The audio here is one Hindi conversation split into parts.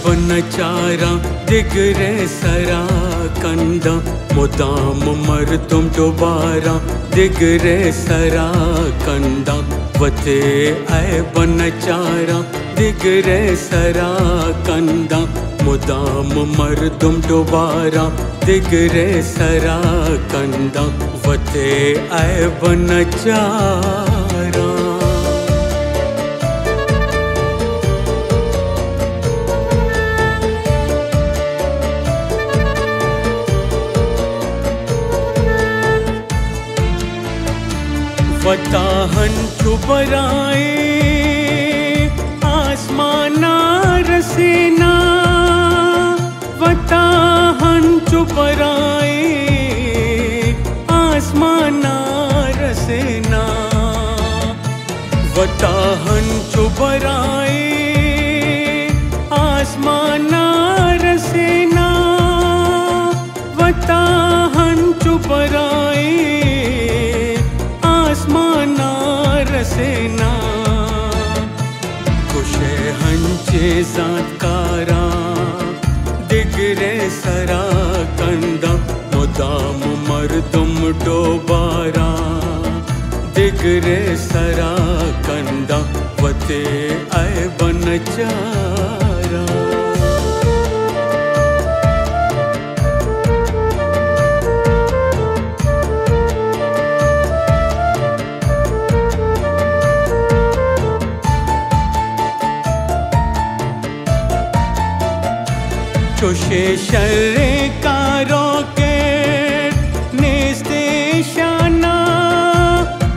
ऐब नचारा दिगरे सरा कंदा। मुदाम दोबारा दिगरे सरा वते ऐब नचारा दिगरे सरा मर तुम दोबारा दिगरे सरा कंदा। वते ऐब नचारा वताहन चुबराए आसमाना रसेना वताहन चुबराए आसमाना रसेना वताहन चुबराए हंचे जातकारा दिगरे सरा कंदा मुदाम मर्दुम डोबारा। दिगरे सरा कंदा वते आए बनचारा चुशे शर्रे कारो के नेस्ते शाना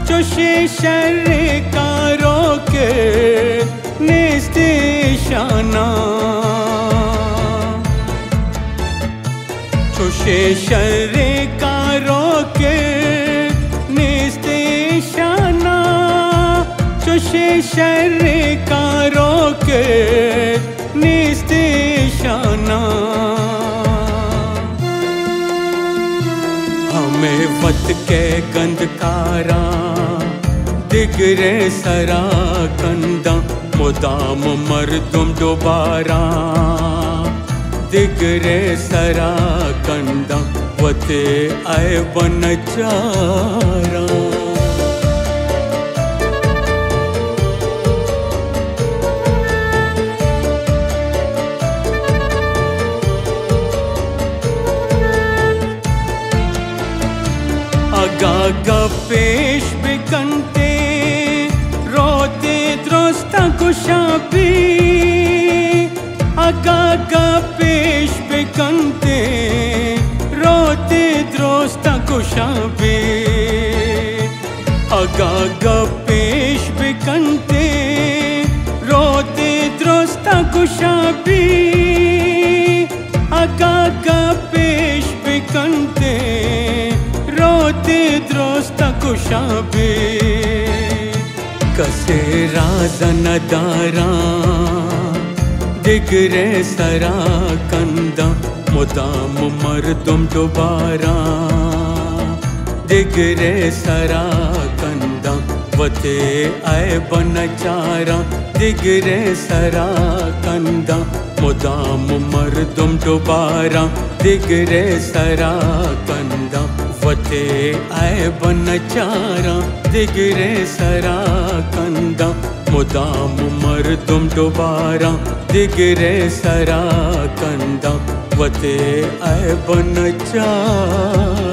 चुशे शर्रे कारो के नेस्ते शाना चुशे शर्रे कारो के नेस्ते शाना चुशे शर्रे कारो के नेस्ते हमें वत के गंधकारा दिगरे सरा कंदा, मुदाम मर्दुम दोबारा। दिगरे सरा कंदा, वते आए बनचारा गपेश बिकन्ते रोते द्रोस्ता कुश अगाग पेश वन्ते रते द्रोस्ता कुश अगाग पेश वन्ते रते द्रोस्ता कुश अगाग पेश वीक कुशाबे, कसे राजन दारा दिगरे सरा कंदा, मुदाम मर्दुम दोबारा दिगरे सरा कंदा, वते आए बनचारा दिगरे सरा कंदा, मुदाम मर्दुम दोबारा दिगरे सरा कंदा। वते आए बनचारा दिगरे सरा कंदा। मुदाम तुम दोबारा दिगरे सरा कंदा। वते आए बनचारा